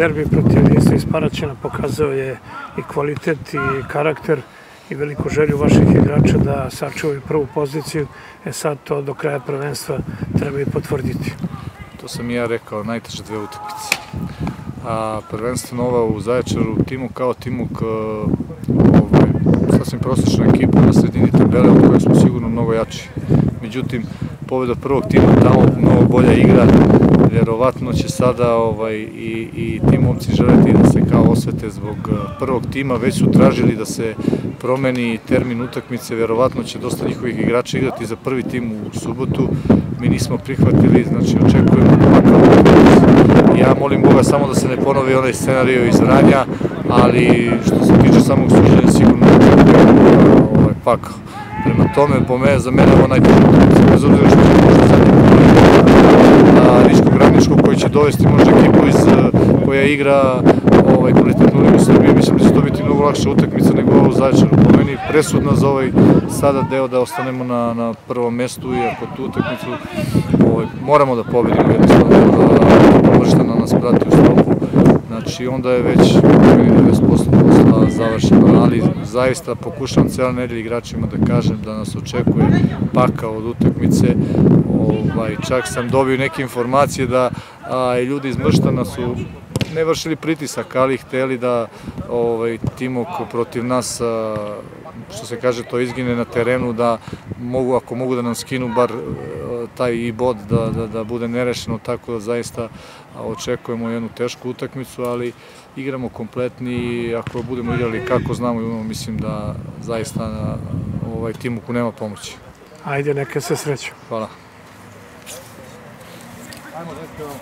derbi protiv jedinstva iz Paraćina pokazao je i kvalitet i karakter i veliku želju vaših igrača da sačuvaju prvu poziciju, e sad to do kraja prvenstva treba i potvrditi. To sam i ja rekao, najteže dve utakmice. A prvenstveno ova u Zaječaru, Timuk kao Timuk, e, ovaj, sasvim prosječna ekipa na sredini tabele u kojoj smo sigurno mnogo jači. Međutim, pobeda prvog tima tamo mnogo bolja igra, vjerovatno će sada ovaj, i, i ti momci želeti da se kao osvete zbog eh, prvog tima, već su tražili da se promeni termin utakmice, vjerovatno će dosta njihovih igrača igrati za prvi tim u subotu, mi nismo prihvatili, znači očekujemo ovakav Ja molim Boga samo da se ne ponovi onaj scenariju iz Vranja, ali što se tiče samog suđenja sigurno očekujemo ovaj, pakao. Prema tome, po me, za mene ovo najbolje bez obzira što će možda dovesti možda ekipu iz koja igra ovaj, kvalitetnu ligu Srbije. Mislim da će to biti mnogo lakša utakmica nego ovo Zaječaru. Po meni presudna za ovaj sada deo da ostanemo na, na prvom mestu i ako tu utakmicu ovaj, moramo da pobedimo jednostavno da vrštena nas prati u stopu. Znači onda je već 90% posla završeno, ali zaista pokušavam cijela nedelja igračima da kažem da nas očekuje paka od utakmice. Ovaj, čak sam dobio neke informacije da a, ljudi iz Mrštana su ne vršili pritisak, ali hteli da ovaj, Timok protiv nas, što se kaže, to izgine na terenu, da mogu, ako mogu da nam skinu bar taj i bod da, da, da bude nerešeno, tako da zaista očekujemo jednu tešku utakmicu, ali igramo kompletni i ako budemo igrali kako znamo, imamo, mislim da zaista ovaj Timoku nema pomoći. Ajde, neka se sreću. Hvala. Alright, let's go.